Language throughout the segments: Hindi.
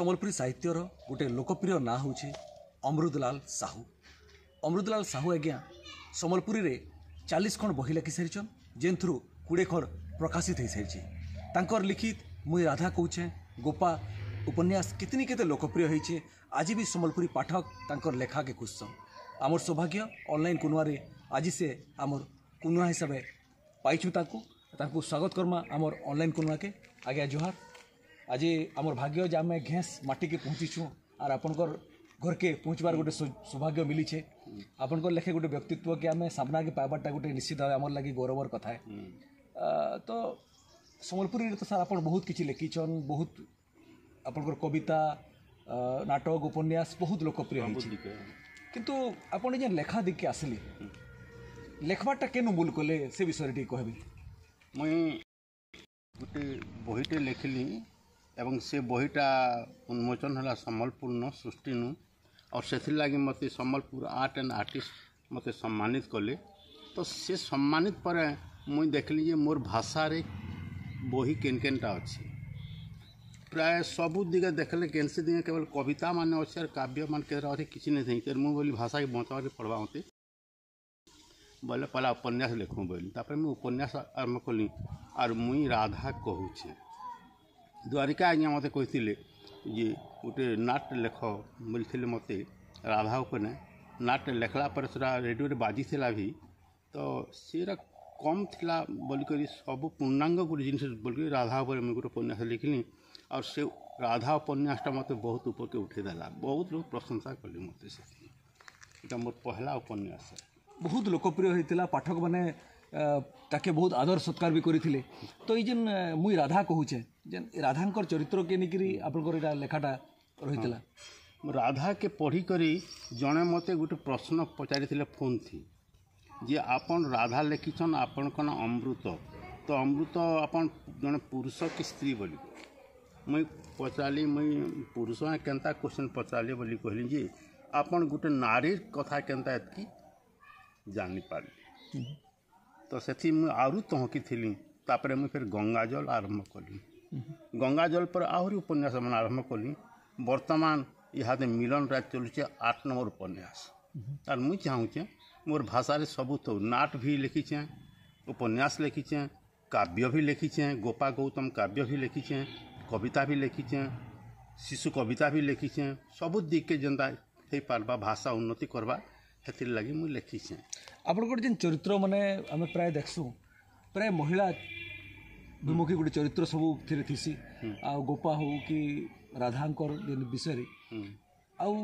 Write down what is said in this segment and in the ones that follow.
ସମ୍ବଲପୁରୀ ସାହିତ୍ୟର ଗୋଟେ ଲୋକପ୍ରିୟ ନାଁ ହେଉଛି ଅମୃତଲାଲ ସାହୁ ଅମୃତଲାଲ ସାହୁ ଆଜ୍ଞା ସମ୍ବଲପୁରୀରେ ଚାଳିଶ ଖଣ୍ଡ ବହି ଲେଖି ସାରିଛନ୍ ଯେନ୍ଥିରୁ କୋଡ଼ିଏ ଖଣ୍ଡ ପ୍ରକାଶିତ ହୋଇସାରିଛି ତାଙ୍କର ଲିଖିତ ମୁଇଁ ରାଧା କହୁଛେ ଗୋପା ଉପନ୍ୟାସ କେତେନି କେତେ ଲୋକପ୍ରିୟ ହେଇଛେ ଆଜି ବି ସମ୍ବଲପୁରୀ ପାଠକ ତାଙ୍କର ଲେଖାକେ ଖୁଜସନ୍ ଆମର ସୌଭାଗ୍ୟ ଅନଲାଇନ୍ କୁନୁଆରେ ଆଜି ସେ ଆମର କୁନୁଆ ହିସାବରେ ପାଇଛୁ ତାଙ୍କୁ ତାଙ୍କୁ ସ୍ୱାଗତ କର୍ମା ଆମର ଅନଲାଇନ୍ କୁନୁଆକେ ଆଜ୍ଞା ଜୁହାର আজি আমার ভাগ্য যে আমি ঘেঁস মাটিকে পৌঁছিছু আর আপনার ঘরকে পৌঁছবার গোটে সৌভাগ্য মিলিছে আপনার লেখে গোটে ব্যক্তিত্বকে আমি সামনাকে পাইবারটা গোটে নিশ্চিত ভাবে আমার লাগে গৌরবর কথা তো সম্বলপুরী তো স্যার আপনার বহুত কিছু লেখিছন বহুত আপনার কবিতা নাটক উপন্যাস বহুত লোকপ্রিয় হয়েছে কিন্তু আপনি যে লেখা দিকে আসলে লেখবারটা কেন ভুল কলে সে বিষয়ে টিকে কহবে মুই গোটে বইটে লেখিলি ଏବଂ ସେ ବହିଟା ଉନ୍ମୋଚନ ହେଲା ସମ୍ବଲପୁରନ ସୃଷ୍ଟିନୁ ଆଉ ସେଥିର୍ଲାଗି ମୋତେ ସମ୍ବଲପୁର ଆର୍ଟ ଆଣ୍ଡ ଆର୍ଟିଷ୍ଟ ମୋତେ ସମ୍ମାନିତ କଲେ ତ ସେ ସମ୍ମାନିତ ପରେ ମୁଇଁ ଦେଖିଲି ଯେ ମୋର ଭାଷାରେ ବହି କେନ୍ କେନ୍ଟା ଅଛି ପ୍ରାୟ ସବୁ ଦିଗେ ଦେଖିଲେ କେନ୍ସି ଦିଗେ କେବଳ କବିତାମାନେ ଅଛି ଆର୍ କାବ୍ୟମାନେ କେତେଟା ଅଛି କିଛି ନାଇଁ ଥାଇ ତେଣୁ ମୁଁ ବୋଲି ଭାଷାକେ ବଞ୍ଚାବାକେ ପଢ଼ବା ମୋତେ ବୋଇଲେ ପହିଲା ଉପନ୍ୟାସ ଲେଖୁ ବୋଇଲି ତାପରେ ମୁଁ ଉପନ୍ୟାସ ଆରମ୍ଭ କଲି ଆର୍ ମୁଇଁ ରାଧା କହୁଛେ ଦ୍ୱାରିକା ଆଜ୍ଞା ମୋତେ କହିଥିଲେ ଯେ ଗୋଟେ ନାଟ ଲେଖ ବୋଲିଥିଲେ ମୋତେ ରାଧା ଉପରେ ନାଟ ଲେଖ୍ଲା ପରେ ସେଟା ରେଡ଼ିଓରେ ବାଜିଥିଲା ବି ତ ସେଟା କମ୍ ଥିଲା ବୋଲିକରି ସବୁ ପୂର୍ଣ୍ଣାଙ୍ଗ ଗୋଟେ ଜିନିଷ ବୋଲିକରି ରାଧା ଉପରେ ମୁଁ ଗୋଟେ ଉପନ୍ୟାସ ଲେଖିଲି ଆଉ ସେ ରାଧା ଉପନ୍ୟାସଟା ମୋତେ ବହୁତ ଉପରକେ ଉଠାଇଦେଲା ବହୁତ ଲୋକ ପ୍ରଶଂସା କଲେ ମୋତେ ସେଥିପାଇଁ ଏଇଟା ମୋର ପହଲା ଉପନ୍ୟାସ ବହୁତ ଲୋକପ୍ରିୟ ହେଇଥିଲା ପାଠକମାନେ ତାକେ ବହୁତ ଆଦର ସତ୍କାର ବି କରିଥିଲେ ତ ଏଇ ଯେନ୍ ମୁଇଁ ରାଧା କହୁଛେ ଯେନ୍ ରାଧାଙ୍କର ଚରିତ୍ରକେ ନେଇକିରି ଆପଣଙ୍କର ଏଇଟା ଲେଖାଟା ରହିଥିଲା ରାଧାକେ ପଢ଼ିକରି ଜଣେ ମୋତେ ଗୋଟେ ପ୍ରଶ୍ନ ପଚାରିଥିଲେ ଫୋନ୍ଥି ଯେ ଆପଣ ରାଧା ଲେଖିଛନ୍ ଆପଣଙ୍କ ନାଁ ଅମୃତ ତ ଅମୃତ ଆପଣ ଜଣେ ପୁରୁଷ କି ସ୍ତ୍ରୀ ବୋଲି ମୁଇଁ ପଚାରିଲି ମୁଇଁ ପୁରୁଷ କେନ୍ତା କୋଶ୍ଚିନ୍ ପଚାରିଲି ବୋଲି କହିଲି ଯେ ଆପଣ ଗୋଟେ ନାରୀ କଥା କେନ୍ତା ଏତ୍କି ଜାଣିପାରିଲି ତ ସେଠି ମୁଁ ଆହୁରି ତହକି ଥିଲି ତାପରେ ମୁଁ ଫେର ଗଙ୍ଗାଜଳ ଆରମ୍ଭ କଲି ଗଙ୍ଗାଜଳ ପରେ ଆହୁରି ଉପନ୍ୟାସମାନ ଆରମ୍ଭ କଲି ବର୍ତ୍ତମାନ ଇହାଦେ ମିଲନ ରାଜ ଚଲୁଛେ ଆଠ ନମ୍ବର ଉପନ୍ୟାସ ଆର୍ ମୁଇଁ ଚାହୁଁଛେ ମୋର ଭାଷାରେ ସବୁ ତ ନାଟ ବି ଲେଖିଛେଁ ଉପନ୍ୟାସ ଲେଖିଛେଁ କାବ୍ୟ ବି ଲେଖିଛେଁ ଗୋପା ଗୌତମ କାବ୍ୟ ବି ଲେଖିଛେଁ କବିତା ବି ଲେଖିଛେଁ ଶିଶୁ କବିତା ବି ଲେଖିଛେଁ ସବୁ ଦିଗ୍କେ ଯେନ୍ତା ହେଇପାର୍ବା ଭାଷା ଉନ୍ନତି କର୍ବା ସେଥିର୍ଲାଗି ମୁଇଁ ଲେଖିଛେଁ ଆପଣଙ୍କର ଯେନ୍ ଚରିତ୍ରମାନେ ଆମେ ପ୍ରାୟ ଦେଖ୍ସୁଁ ପ୍ରାୟ ମହିଳା ବିମୁଖୀ ଗୋଟେ ଚରିତ୍ର ସବୁଥିରେ ଥିସି ଆଉ ଗୋପା ହଉ କି ରାଧାଙ୍କର ଯେନ୍ ବିଷୟରେ ଆଉ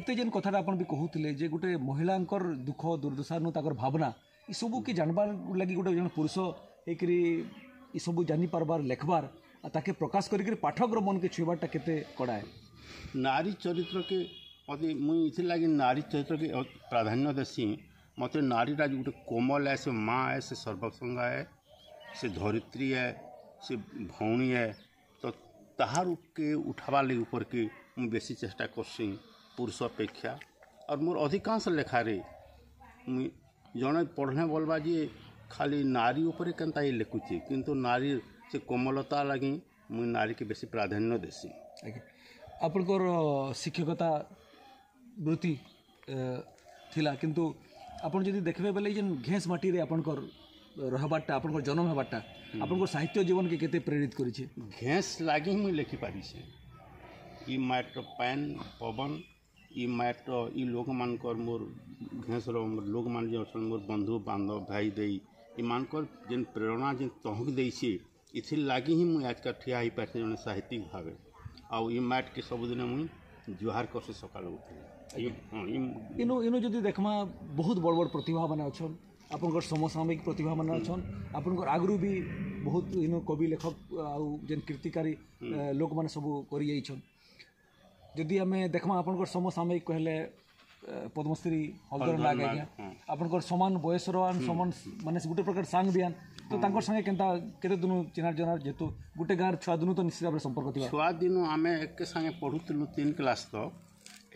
ଏତେ ଯେନ୍ କଥାଟା ଆପଣ ବି କହୁଥିଲେ ଯେ ଗୋଟେ ମହିଳାଙ୍କର ଦୁଃଖ ଦୁର୍ଦଶାନୁ ତାଙ୍କର ଭାବନା ଏସବୁକେ ଜାଣିବାର୍ ଲାଗି ଗୋଟେ ଜଣେ ପୁରୁଷ ହେଇକିରି ଏସବୁ ଜାନିପାର୍ବାର୍ ଲେଖ୍ବାର୍ ଆଉ ତାକେ ପ୍ରକାଶ କରିକିରି ପାଠକର ମନକେ ଛୁଇଁବାର୍ଟା କେତେ କଡ଼ାଏ ନାରୀ ଚରିତ୍ରକେ अति मुई इस नारी चरित्र के प्राधान्य देसी मत नारी जो गोटे कोमल है से माँ है से सर्वसंगा है से धरित्री है से भौणी है तो के उठावा लगे ऊपर के मुझे बेसी चेष्टा करसी पुरुष अपेक्षा और मोर अधिकांश लेखार जड़े पढ़ने बोलवा जी खाली नारी उपर के लिखुचे किंतु नारी से कोमलता लगी मुझ नारी के बेस प्राधान्य देसी आप शिक्षकता ବୃତ୍ତି ଥିଲା କିନ୍ତୁ ଆପଣ ଯଦି ଦେଖିବେ ବୋଲେ ଯେନ୍ ଘେଁସ ମାଟିରେ ଆପଣଙ୍କର ରହବାରଟା ଆପଣଙ୍କର ଜନ୍ମ ହେବାରଟା ଆପଣଙ୍କର ସାହିତ୍ୟ ଜୀବନକେ କେତେ ପ୍ରେରିତ କରିଛି ଘେସ୍ ଲାଗି ମୁଇଁ ଲେଖିପାରିଛେ ଇ ମାଟିର ପାଏନ୍ ପବନ ଇ ମାଟିର ଇ ଲୋକମାନଙ୍କର ମୋର ଘେଁସର ଲୋକମାନେ ଯେ ଅଛନ୍ ମୋର ବନ୍ଧୁ ବାନ୍ଧବ ଭାଇ ଦେଇ ଏମାନଙ୍କର ଯେନ୍ ପ୍ରେରଣା ଯେନ୍ ତହକ ଦେଇଛି ଏଥିର୍ ଲାଗି ହିଁ ମୁଇଁ ଆଜିକା ଠିଆ ହେଇପାରିଛି ଜଣେ ସାହିତ୍ୟିକ ଭାବେ ଆଉ ଇ ମାଟିକେ ସବୁଦିନେ ମୁଇଁ ଜୁହାର କର୍ସି ସକାଳୁ ଉଠିଲେ ଇନୁ ଇନୁ ଯଦି ଦେଖ୍ମା ବହୁତ ବଡ଼ ବଡ଼ ପ୍ରତିଭାମାନେ ଅଛନ୍ ଆପଣଙ୍କର ସମସାମୟିକ ପ୍ରତିଭାମାନେ ଅଛନ୍ ଆପଣଙ୍କର ଆଗରୁ ବି ବହୁତ ଇନୁ କବି ଲେଖକ ଆଉ ଯେନ୍ କୀର୍ତ୍ତିକାରୀ ଲୋକମାନେ ସବୁ କରିଯାଇଛନ୍ ଯଦି ଆମେ ଦେଖ୍ମା ଆପଣଙ୍କର ସମସାମୟିକ କହିଲେ ପଦ୍ମଶ୍ରୀ ହଳଧର ନାଗ ଆଜ୍ଞା ଆପଣଙ୍କର ସମାନ ବୟସର ଆନ୍ ସମାନ ମାନେ ଗୋଟେ ପ୍ରକାର ସାଙ୍ଗ ବି ଆନ୍ ତ ତାଙ୍କର ସାଙ୍ଗେ କେନ୍ତା କେତେ ଦିନ ଚିହ୍ନା ଜଣା ଯେହେତୁ ଗୋଟେ ଗାଁର ଛୁଆ ଦିନୁ ତ ନିଶ୍ଚିତ ଭାବରେ ସମ୍ପର୍କ ଥିବା ଛୁଆ ଦିନୁ ଆମେ ଏକେ ସାଙ୍ଗେ ପଢ଼ୁଥିଲୁ ତିନି କ୍ଲାସ୍ ତ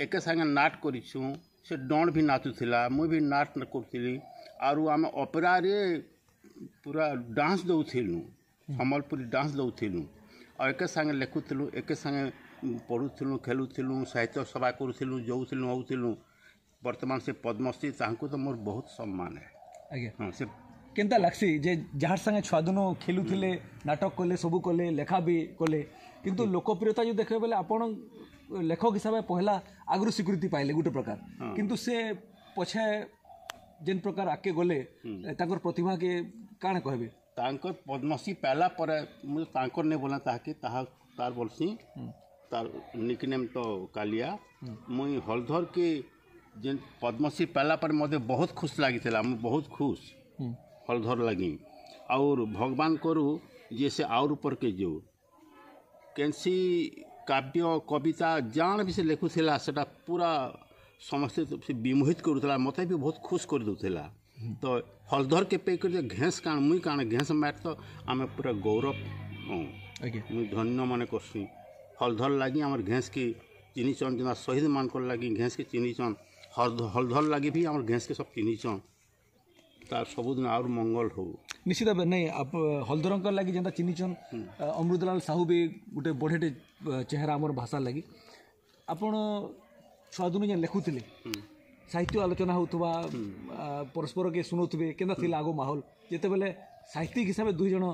ଏକା ସାଙ୍ଗେ ନାଟ କରିଛୁଁ ସେ ଡଣ ବି ନାଚୁଥିଲା ମୁଇଁ ବି ନାଟ କରୁଥିଲି ଆରୁ ଆମେ ଅପେରାରେ ପୁରା ଡାନ୍ସ ଦେଉଥିଲୁ ସମ୍ବଲପୁରୀ ଡାନ୍ସ ଦେଉଥିଲୁ ଆଉ ଏକା ସାଙ୍ଗେ ଲେଖୁଥିଲୁ ଏକା ସାଙ୍ଗେ ପଢ଼ୁଥିଲୁ ଖେଳୁଥିଲୁ ସାହିତ୍ୟ ସେବା କରୁଥିଲୁ ଯାଉଥିଲୁ ହେଉଥିଲୁ ବର୍ତ୍ତମାନ ସେ ପଦ୍ମଶ୍ରୀ ତାଙ୍କୁ ତ ମୋର ବହୁତ ସମ୍ମାନ ହେ ଆଜ୍ଞା ହଁ ସେ କେନ୍ତା ଲାଗ୍ସି ଯେ ଯାହାର ସାଙ୍ଗେ ଛୁଆଦିନ ଖେଳୁଥିଲେ ନାଟକ କଲେ ସବୁ କଲେ ଲେଖା ବି କଲେ କିନ୍ତୁ ଲୋକପ୍ରିୟତା ଯଦି ଦେଖିବେ ବୋଲେ ଆପଣ लेखक हिसाब से पहला आगु स्वीकृति पाइले गोटे प्रकार हाँ। कि पछे जेन प्रकार आगे गले प्रतिभा के कण कह पद्मश्री पहला पर मुझे बोला ताकि तार बोलसी तार निकनेम तो कालिया मुई हलधर के जेन पद्मश्री पहला पर मते बहुत खुश लगी बहुत खुश हलधर लगी और भगवान करू जे से आउर ऊपर के जो कैसी କାବ୍ୟ କବିତା ଜାଣ ବି ସେ ଲେଖୁଥିଲା ସେଟା ପୁରା ସମସ୍ତେ ସେ ବିମୋହିତ କରୁଥିଲା ମୋତେ ବି ବହୁତ ଖୁସ୍ କରିଦେଉଥିଲା ତ ହଲଧର କେ ପେଇ କରି ଘେଁସ କାଣ ମୁଇଁ କାଣ ଘେଁସ ମାଟ ତ ଆମେ ପୁରା ଗୌରବ ମୁଇଁ ଧନ୍ୟ ମନେ କର୍ସି ହଲଧର ଲାଗି ଆମର ଘେଁସକେ ଚିହ୍ନିଛନ୍ ଯେନ୍ତା ଶହୀଦମାନଙ୍କର ଲାଗି ଘେଁସକେ ଚିହ୍ନିଛନ୍ ହଲଧର ଲାଗି ବି ଆମର ଘେଁସକେ ସବ ଚିହ୍ନିଛନ୍ ତାର ସବୁଦିନ ଆହୁରି ମଙ୍ଗଲ ହଉ ନିଶ୍ଚିତ ଭାବେ ନାଇଁ ହଲଦରଙ୍କର ଲାଗି ଯେନ୍ତା ଚିହ୍ନିଛନ୍ ଅମୃତଲାଲ ସାହୁ ବି ଗୋଟେ ବଢ଼େଟେ ଚେହେରା ଆମର ଭାଷା ଲାଗି ଆପଣ ଛୁଆଦିନୁ ଯେନ୍ ଲେଖୁଥିଲେ ସାହିତ୍ୟ ଆଲୋଚନା ହେଉଥିବା ପରସ୍ପରକେ ଶୁଣୁଥିବେ କେନ୍ତା ଥିଲା ଆଗ ମାହୋଲ ଯେତେବେଳେ ସାହିତ୍ୟିକ ହିସାବରେ ଦୁଇ ଜଣ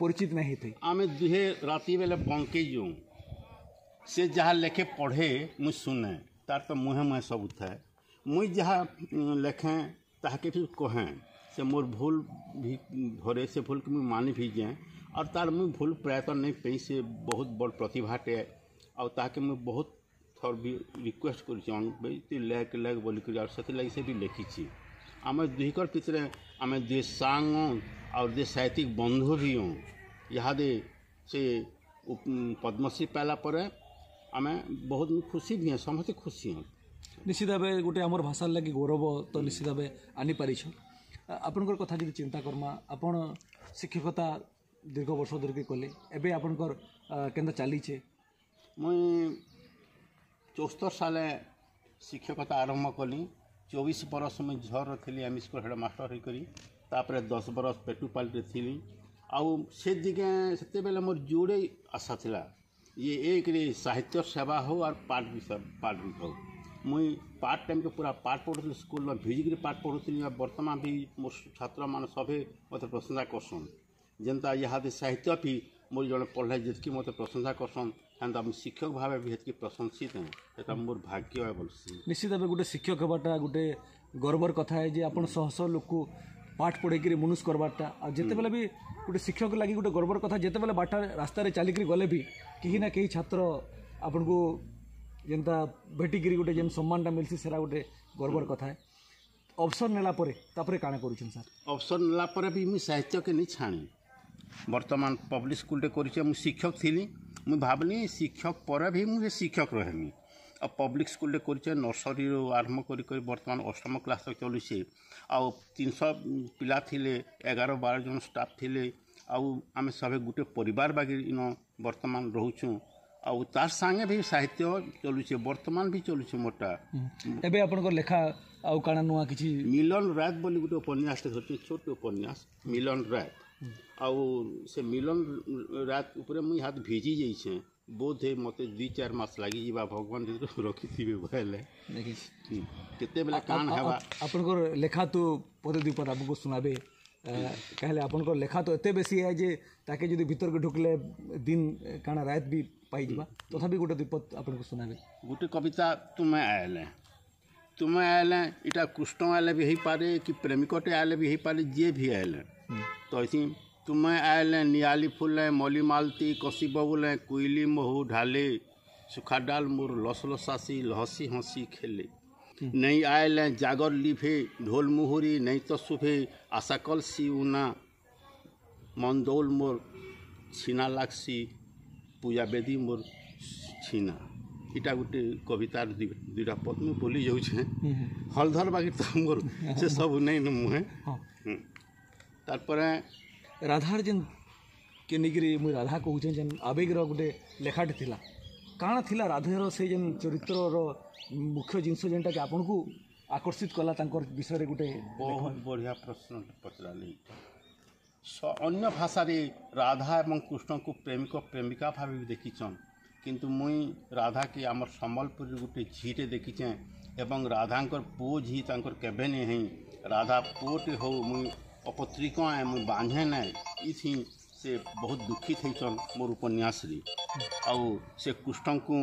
ପରିଚିତ ନାହିଁ ହେଇଥାଏ ଆମେ ଦୁହେ ରାତି ବେଲେ ବଙ୍କେଇ ଯାଉ ସେ ଯାହା ଲେଖେ ପଢ଼େ ମୁଁ ଶୁଣେ ତାର ତ ମୁହେଁ ମୁହେଁ ସବୁ ଥାଏ ମୁଇଁ ଯାହା ଲେଖେ ताकि फिर कहें से मोर भूल भी भरे से भूल के मुझे मानी भी जाए और तार मुझे भूल प्रयत्न नहीं कहीं से बहुत बड़ प्रतिभा टे और ताकि मुझे बहुत थर भी रिक्वेस्ट कर लैक लैक बोल कर और से लगे से भी लिखी आम दुहकर भितर आम जे सांग और जे साहित्यिक बंधु भी हूँ दे से पद्मश्री पाला आम बहुत खुशी भी हैं समस्ते खुशी हूँ ନିଶ୍ଚିତ ଭାବେ ଗୋଟେ ଆମର ଭାଷାର ଲାଗି ଗୌରବ ତ ନିଶ୍ଚିତ ଭାବେ ଆଣିପାରିଛ ଆପଣଙ୍କର କଥା ଯଦି ଚିନ୍ତା କର୍ମା ଆପଣ ଶିକ୍ଷକତା ଦୀର୍ଘ ବର୍ଷ ଧରିକି କଲେ ଏବେ ଆପଣଙ୍କର କେନ୍ତା ଚାଲିଛେ ମୁଇଁ ଚଉସ୍ତର ସାଲେ ଶିକ୍ଷକତା ଆରମ୍ଭ କଲି ଚବିଶ ବରଷ ମୁଇଁ ଝର୍ରେ ଥିଲି ଏମ୍ ସ୍କୁଲ୍ ହେଡ଼ମାଷ୍ଟର ହେଇକରି ତାପରେ ଦଶ ବରଷ ପେଟୁପାଲିରେ ଥିଲି ଆଉ ସେ ଦିଗେ ସେତେବେଳେ ମୋର ଯୋଡ଼େ ଆଶା ଥିଲା ଇଏ ଏକରେ ସାହିତ୍ୟ ସେବା ହଉ ଆର୍ ପାଠ ବି ପାଠ ବି ହଉ मुई पार्ट टाइम के पूरा पार्ट पढ़ु स्कूल भिजिक्री पार्ट पढ़ुँ बर्तमान भी मो छात्र मैंने सभी मत प्रशंसा करसन जेनता यहाँ साहित्य भी मोर जो पढ़ले जितकी मत प्रशंसा करसन हेन्ता मुझ शिक्षक भाव भी हेतक प्रशंसित है यहाँ मोर भाग्य बोल निश्चित भाव गोटे शिक्षक हेटा गोटे गर्वर कथा है आप शह शह लोक पाठ पढ़े मनुष करवाटा आ जिते बेले भी गोटे शिक्षक लगे गोटे गर्वर कथा जिते बेले बाटा रास्त चलिकी गले भी कहीं ना कहीं छात्र आपन को जेनता भेटिक गोटे जेन सम्मानटा मिलसी से गोटे गड़बड़ कथ अवसर नापर कण कर सर अवसर नापर भी मुझे साहित्य के नहीं छाणी बर्तमान पब्लिक स्कूल कर शिक्षक थी मुझे भावनी शिक्षक पर भी मुझे शिक्षक रहेमी आ पब्लिक स्कूल कर नर्सरी आरंभ कर अष्टम क्लास तक चलुचे आन सौ पिला एगार बार जन स्टाफ थे आउ आम सब गोटे पर बर्तमान रोचूँ ଆଉ ତାର୍ ସାଙ୍ଗେ ବି ସାହିତ୍ୟ ଚଲୁଛେ ବର୍ତ୍ତମାନ ବି ଚଲୁଛେ ମୋର୍ଟା ଏବେ ଆପଣଙ୍କ ଲେଖା ଆଉ କାଣା ନୂଆ କିଛି ମିଲନ ରାଗ ବୋଲି ଗୋଟେ ଉପନ୍ୟାସଟେ ଧରିଛି ଛୋଟ ଉପନ୍ୟାସ ମିଲନ ରାଗ ଆଉ ସେ ମିଲନ ରାଗ ଉପରେ ମୁଇଁ ହାତ ଭିଜି ଯାଇଛେ ବୋଧେ ମୋତେ ଦୁଇ ଚାରି ମାସ ଲାଗିଯିବା ଭଗବାନ ଯଦି ରଖିଥିବେ ବୋଇଲେ କେତେବେଳେ କାଣା ହେବା ଆପଣଙ୍କର ଲେଖା ତ ପଦେ ଦୁଇ ପଦ ଆମକୁ ଶୁଣାବେ कहले आपण लेखा तो एत बेसी है जे ताके जदि भीतर के ढुकले दिन काना रात भी पाई जबा तथा भी गोटे दीपत आपन को सुनाबे गोटे कविता तुम्हें आयले तुम्हें आयले इटा कृष्ण आयले भी हई पारे कि प्रेमिकटे आयले भी हई पारे जे भी आयले हम्म। तो ऐसी तुम्हें आयले नियाली फूले मौली मालती कसी बबुले कुइली महू ढाले सुखा डाल मोर लस लसासी लहसी हंसी खेले नहीं आयल जागर लिफे ढोल मुहुरी नहीं तसुफे आशाकल सिउना मंदौल मोर छिना लागसी पूजा बेदी मोर छिना ଇଟା ଗୋଟେ କବିତାର ଦୁଇଟା ପଦ ମୁଁ ଭୁଲି ଯାଉଛେ ହଳଧର ବାକି ତ ମୋର ସେ ସବୁ ନେଇନ ମୁହେଁ ତାର୍ ପରେ ରାଧାର ଯେନ୍ କେ ନେଇକିରି ମୁଇଁ ରାଧା କହୁଛେଁ ଯେନ୍ ଆବେଗର ଗୋଟେ ଲେଖାଟେ ଥିଲା କାଣା ଥିଲା ରାଧେର ସେ ଯେନ୍ ଚରିତ୍ରର ମୁଖ୍ୟ ଜିନିଷ ଯେନ୍ଟାକି ଆପଣଙ୍କୁ ଆକର୍ଷିତ କଲା ତାଙ୍କର ବିଷୟରେ ଗୋଟେ ବହୁତ ବଢ଼ିଆ ପ୍ରଶ୍ନ ପଚାରିଲି ଅନ୍ୟ ଭାଷାରେ ରାଧା ଏବଂ କୃଷ୍ଣଙ୍କୁ ପ୍ରେମିକ ପ୍ରେମିକା ଭାବେ ବି ଦେଖିଛନ୍ କିନ୍ତୁ ମୁଇଁ ରାଧାକେ ଆମର ସମ୍ବଲପୁରରେ ଗୋଟେ ଝିଟେ ଦେଖିଛେଁ ଏବଂ ରାଧାଙ୍କର ପୁଅ ଝି ତାଙ୍କର କେବେ ନି ହେଇ ରାଧା ପୁଅଟେ ହଉ ମୁଇଁ ଅପତ୍ରିକ ମୁଇଁ ବାନ୍ଧେ ନାଇଁ ଇଥି ସେ ବହୁତ ଦୁଃଖିତ ହେଇଛନ୍ ମୋର ଉପନ୍ୟାସରେ ଆଉ ସେ କୃଷ୍ଣଙ୍କୁ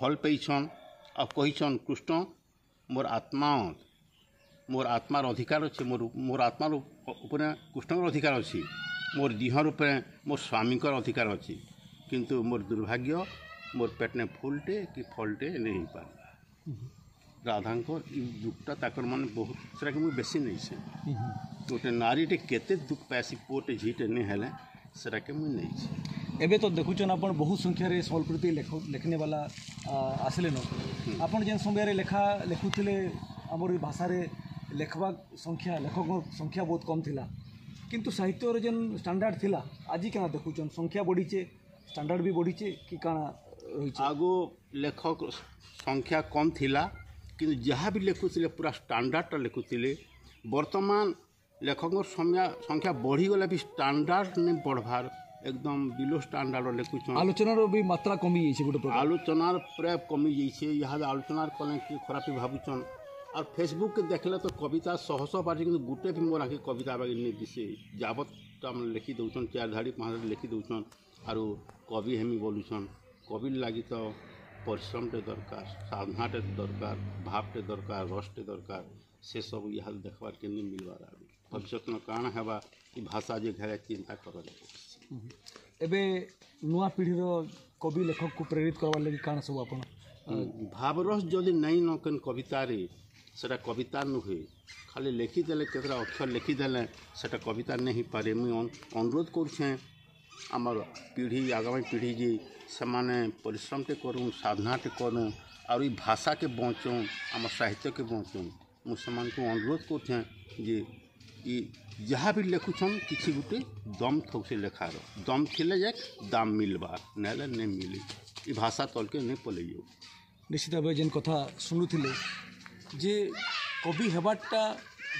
ଭଲ ପାଇଛନ୍ ଆଉ କହିଛନ୍ କୃଷ୍ଣ ମୋର ଆତ୍ମା ମୋର ଆତ୍ମାର ଅଧିକାର ଅଛି ମୋର ମୋର ଆତ୍ମାର ଉପରେ କୃଷ୍ଣଙ୍କର ଅଧିକାର ଅଛି ମୋର ଦିହ ରୂପରେ ମୋ ସ୍ୱାମୀଙ୍କର ଅଧିକାର ଅଛି କିନ୍ତୁ ମୋର ଦୁର୍ଭାଗ୍ୟ ମୋର ପେଟନେ ଫୁଲ୍ଟେ କି ଫଲ୍ଟେ ନେଇ ହେଇପାରଲା ରାଧାଙ୍କ ଦୁଃଖଟା ତାଙ୍କର ମାନେ ବହୁତ ସେଟାକି ମୁଁ ବେଶୀ ନେଇଛେ ଗୋଟେ ନାରୀଟେ କେତେ ଦୁଃଖ ପାଏସି ପୁଅଟେ ଝିଅଟେ ନି ହେଲେ ସେଟାକେ ମୁଇଁ ନେଇଛେ ଏବେ ତ ଦେଖୁଛନ୍ ଆପଣ ବହୁ ସଂଖ୍ୟାରେ ସମ୍ବଲପୁରୀ ଲେଖନେବାଲା ଆସିଲେନ ଆପଣ ଯେନ୍ ସମୟରେ ଲେଖା ଲେଖୁଥିଲେ ଆମର ଏ ଭାଷାରେ ଲେଖବା ସଂଖ୍ୟା ଲେଖକ ସଂଖ୍ୟା ବହୁତ କମ୍ ଥିଲା କିନ୍ତୁ ସାହିତ୍ୟର ଯେନ୍ ଷ୍ଟାଣ୍ଡାର୍ଡ଼ ଥିଲା ଆଜି କାଣା ଦେଖୁଛନ୍ ସଂଖ୍ୟା ବଢ଼ିଛେ ଷ୍ଟାଣ୍ଡାର୍ଡ଼ ବି ବଢ଼ିଛେ କି କାଣା ରହିଛେ ଆଗ ଲେଖକ ସଂଖ୍ୟା କମ୍ ଥିଲା কিন্তু যাহা বি লেখুলে পুরা স্টাণ্ডার্ডটা লেখুলে বর্তমান লেখক সংখ্যা ସଂଖ୍ୟା বি স্টাণ্ডার্ড ଷ୍ଟାଣ୍ଡାର୍ଡ଼ ନେଇ একদম বিলো স্টাণ্ডার্ড লেখুছ আলোচনার বি মাত্রা কমি যাইছে গোটে আলোচনার প্রায় কমি যাইছে ইহাদে আলোচনার কলে কি খারাপ ভাবুছন আর ফেসবুককে দেখলে তো কবিতা শহ শহ পারছে কিন্তু গোটে বি মোর আগে কবিতা বাকি নিয়ে দিছে যাবতটা আমরা মানে লেখি দৌছন চার ধাড়ি পাঁচ ধাড়ি লেখি দৌছন আর কবি হেমি বলুছন কবির লাগি তো परिश्रमटे दरकार साधनाटे दरकार भावटे दरकार रसटे दरकार से सब यहाँ देखार के मिलवार भविष्य में कण हवा कि भाषा जो घर चिंता कर पीढ़ी कवि लेखक को प्रेरित करवा लगे कण सब आप हम्म, भावरस जदि नहीं न कवितारे सेटा कविता नुह खाली लिखिदेले कतरा अक्षर लिखिदेले से कविता नहीं पारे मुझे अनुरोध करछे आम पीढ़ी आगामी पीढ़ी जी से परिश्रम टे कर साधना टे कर आई भाषा के बचूँ आम साहित्य के बचूँ मुझे अनुरोध करें जहाँ भी लिखुन किसी गोटे दम थो से लेखार दम थी जा दाम मिलवा ना नहीं मिले ये भाषा तल के नहीं पल निश्चित भाव जेन कथा शुणुले जे कवि हबार्टा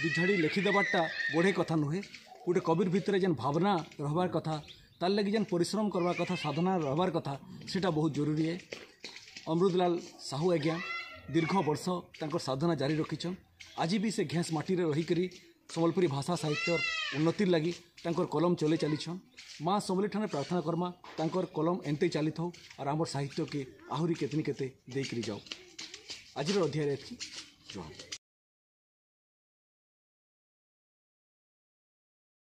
विझड़ी लिखिदेबार्टा बढ़े कथा नुहे गोटे कविर भितर जेन भावना रहा कथा তার লাগি যে পরিশ্রম করবার কথা সাধনা রহবার কথা সেটা বহু জরুরি অমৃতলাল সাহু আজ্ঞা দীর্ঘ বর্ষ তাঁর সাধনা জারি রকিছন আজি বি সে ঘেঁস মাটিরে রহিকি সম্বলপুরী ভাষা সাহিত্যর উন্নতির লাগি তাঁর কলম চলে চালিছন মা সম্বলী ঠানে প্রার্থনা করমা তাঁর কলম এতেই চালি থাও আর আমার সাহিত্যকে আহরি কেতনি কেতে দিয়ে যাও আজির অধ্যায় জোহার